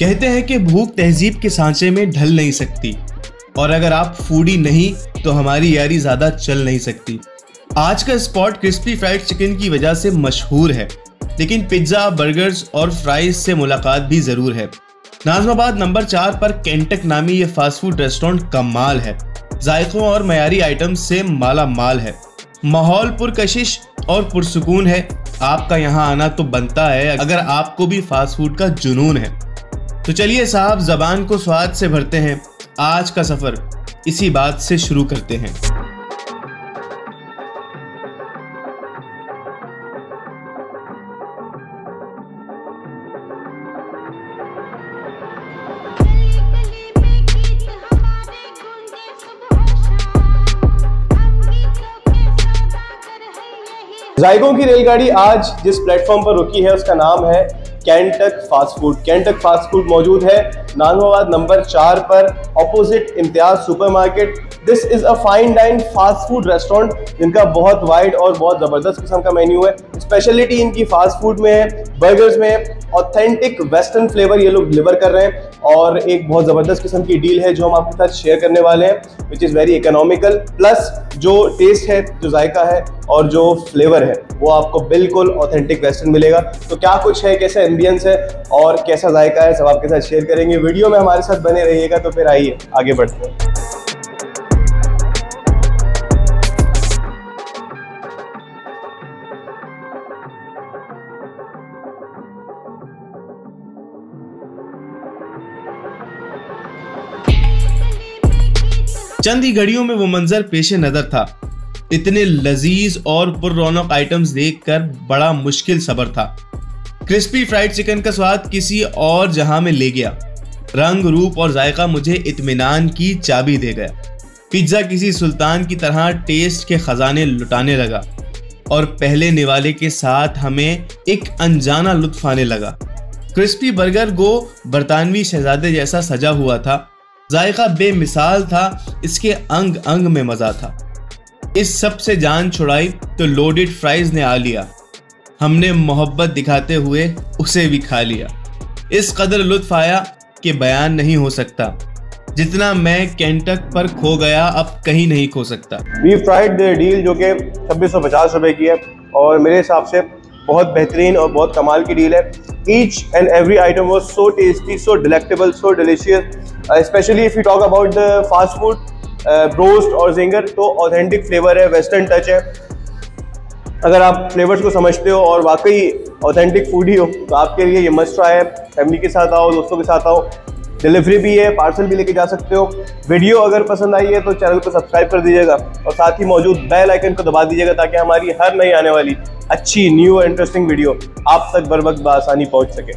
कहते हैं कि भूख तहजीब के सांचे में ढल नहीं सकती। और अगर आप फूडी नहीं तो हमारी यारी ज़्यादा चल नहीं सकती। आज का स्पॉट क्रिस्पी फ्राइड चिकन की वजह से मशहूर है। लेकिन पिज़्ज़ा बर्गर्स और फ्राइज से मुलाकात भी ज़रूर है। नाजमाबाद नंबर चार पर कैंटक नामी ये फास्ट फ़ूड रेस्टोरेंट कमाल है। जायकों और मयारी आइटम से माला माल है। माहौल पुरकशिश और पुरसकून है। आपका यहाँ आना तो बनता है, अगर आपको भी फास्ट फ़ूड का जुनून है। तो चलिए साहब, जबान को स्वाद से भरते हैं। आज का सफ़र इसी बात से शुरू करते हैं। जायकों की रेलगाड़ी आज जिस प्लेटफॉर्म पर रुकी है, उसका नाम है कैंटक फास्ट फ़ूड। कैंटक फास्ट फ़ूड मौजूद है। नानवाबाद नंबर चार पर opposite Imtiaz supermarket this is a fine dine fast food restaurant जिनका बहुत वाइड और बहुत ज़बरदस्त किस्म का मेन्यू है। स्पेशलिटी इनकी फास्ट फ़ूड में है बर्गर्स में ऑथेंटिक वेस्टर्न फ्लेवर ये लोग डिलीवर कर रहे हैं। और एक बहुत ज़बरदस्त किस्म की डील है जो हम आपके साथ शेयर करने वाले हैं which is very economical plus जो टेस्ट है, जो जायका है और जो फ्लेवर है। वो आपको बिल्कुल ऑथेंटिक वेस्टर्न मिलेगा। तो क्या कुछ है, कैसा एम्बियंस है और कैसा जायका है, सब आपके साथ शेयर करेंगे। वीडियो में हमारे साथ बने रहिएगा तो फिर आइए, आगे बढ़ते हैं। चंद ही घड़ियों में वो मंजर पेशे नज़र था। इतने लजीज और पुर पुरौनक आइटम्स देखकर बड़ा मुश्किल सबर था। क्रिस्पी फ्राइड चिकन का स्वाद किसी और जहाँ में ले गया। रंग, रूप और जायका मुझे इत्मीनान की चाबी दे गया। पिज़्ज़ा किसी सुल्तान की तरह टेस्ट के खजाने लुटाने लगा और पहले निवाले के साथ हमें एक अनजाना लुत्फ आने लगा। क्रिस्पी बर्गर गो बरतानवी शहजादे जैसा सजा हुआ था। जायका बेमिसाल था, इसके अंग अंग में मज़ा था। इस सबसे जान छुड़ाई तो लोडेड फ्राइज ने आ लिया। हमने मोहब्बत दिखाते हुए उसे भी खा लिया। इस कदर लुत्फ आया कि बयान नहीं हो सकता। जितना मैं कैंटक पर खो गया, अब कहीं नहीं खो सकता। वी फ्राइड डील जो कि छब्बीस सौ पचास रुपए की है और मेरे हिसाब से बहुत बेहतरीन और बहुत कमाल की डील है। Each and every item was so tasty so delectable so delicious specially if you talk about the fast food broast और जिंगर तो ऑथेंटिक फ्लेवर है वेस्टर्न टच है। अगर आप फ्लेवर्स को समझते हो और वाकई ऑथेंटिक फ़ूड ही हो तो आपके लिए ये मस्ट ट्राई है। फैमिली के साथ आओ, दोस्तों के साथ आओ। डिलीवरी भी है पार्सल भी लेके जा सकते हो। वीडियो अगर पसंद आई है तो चैनल को सब्सक्राइब कर दीजिएगा। और साथ ही मौजूद बेल आइकन को दबा दीजिएगा, ताकि हमारी हर नई आने वाली अच्छी न्यू और इंटरेस्टिंग वीडियो आप तक बर वक्त बसानी पहुँच सके।